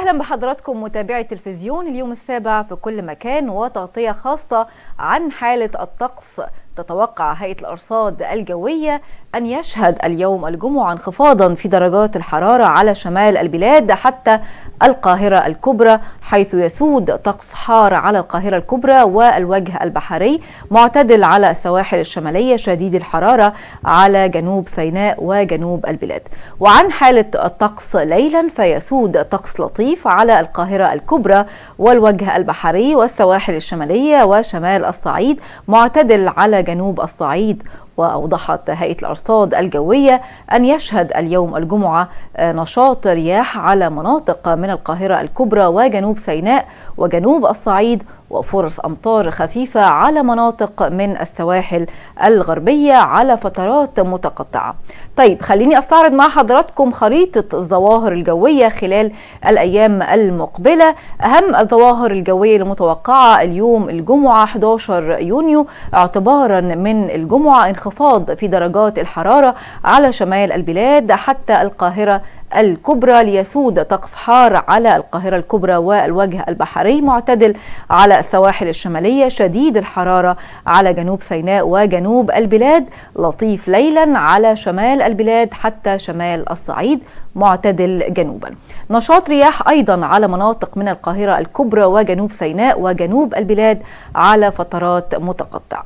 أهلا بحضراتكم متابعي التلفزيون اليوم السابع في كل مكان وتغطية خاصة عن حالة الطقس تتوقع هيئة الأرصاد الجوية أن يشهد اليوم الجمعة انخفاضا في درجات الحرارة على شمال البلاد حتى القاهرة الكبرى حيث يسود طقس حار على القاهرة الكبرى والوجه البحري معتدل على السواحل الشمالية شديد الحرارة على جنوب سيناء وجنوب البلاد. وعن حالة الطقس ليلا فيسود طقس لطيف على القاهرة الكبرى والوجه البحري والسواحل الشمالية وشمال الصعيد معتدل على جنوب الصعيد وأوضحت هيئة الأرصاد الجوية أن يشهد اليوم الجمعة نشاط رياح على مناطق من القاهرة الكبرى وجنوب سيناء وجنوب الصعيد وفرص أمطار خفيفة على مناطق من السواحل الغربية على فترات متقطعة. طيب خليني أستعرض مع حضراتكم خريطة الظواهر الجوية خلال الأيام المقبلة. أهم الظواهر الجوية المتوقعة اليوم الجمعة 11 يونيو اعتبارا من الجمعة انخفاض في درجات الحرارة على شمال البلاد حتى القاهرة الكبرى ليسود طقس حار على القاهرة الكبرى والوجه البحري معتدل على السواحل الشمالية شديد الحرارة على جنوب سيناء وجنوب البلاد. لطيف ليلا على شمال البلاد حتى شمال الصعيد معتدل جنوبا. نشاط رياح أيضا على مناطق من القاهرة الكبرى وجنوب سيناء وجنوب البلاد على فترات متقطعة.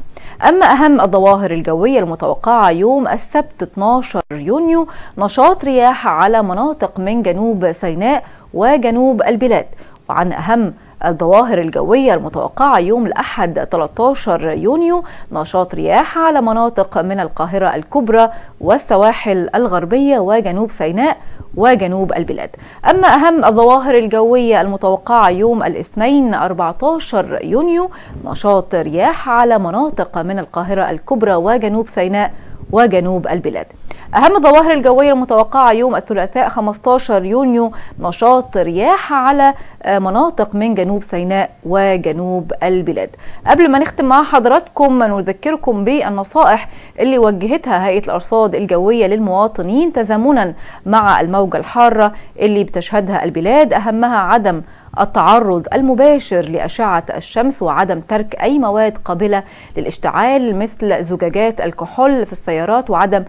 أما أهم الظواهر الجوية المتوقعة يوم السبت 12 يونيو نشاط رياح على مناطق من جنوب سيناء وجنوب البلاد. وعن أهم الظواهر الجوية المتوقعة يوم الأحد 13 يونيو نشاط رياح على مناطق من القاهرة الكبرى والسواحل الغربية وجنوب سيناء وجنوب البلاد. أما أهم الظواهر الجوية المتوقعة يوم الاثنين 14 يونيو نشاط رياح على مناطق من القاهرة الكبرى وجنوب سيناء وجنوب البلاد. أهم الظواهر الجوية المتوقعة يوم الثلاثاء 15 يونيو نشاط رياح على مناطق من جنوب سيناء وجنوب البلاد. قبل ما نختم مع حضراتكم نذكركم بالنصائح اللي وجهتها هيئة الأرصاد الجوية للمواطنين تزامنا مع الموجة الحارة اللي بتشهدها البلاد. أهمها عدم التعرض المباشر لأشعة الشمس وعدم ترك أي مواد قابلة للاشتعال مثل زجاجات الكحول في السيارات وعدم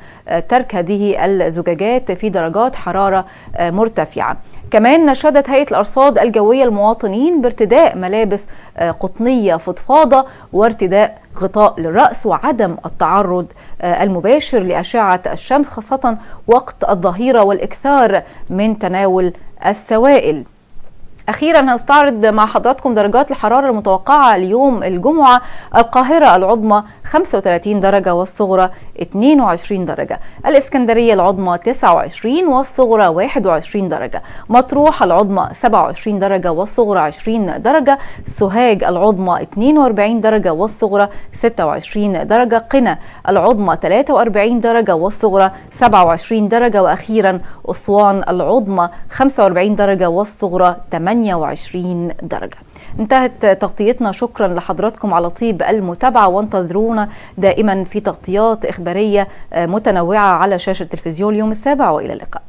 ترك هذه الزجاجات في درجات حرارة مرتفعة. كمان نشدت هيئة الأرصاد الجوية المواطنين بارتداء ملابس قطنية فضفاضة وارتداء غطاء للرأس وعدم التعرض المباشر لأشعة الشمس خاصة وقت الظهيرة والإكثار من تناول السوائل. أخيرا هنستعرض مع حضراتكم درجات الحرارة المتوقعة اليوم الجمعة القاهرة العظمى 35 درجة والصغرى 22 درجة. الإسكندرية العظمى 29 والصغرى 21 درجة. مطروح العظمى 27 درجة والصغرى 20 درجة. سوهاج العظمى 42 درجة والصغرى 26 درجة. قنا العظمى 43 درجة والصغرى 27 درجة. وأخيرا أسوان العظمى 45 درجة والصغرى 8 28 درجة. انتهت تغطيتنا. شكرا لحضراتكم على طيب المتابعة وانتظرونا دائما في تغطيات إخبارية متنوعة على شاشة تلفزيون اليوم السابع وإلى اللقاء.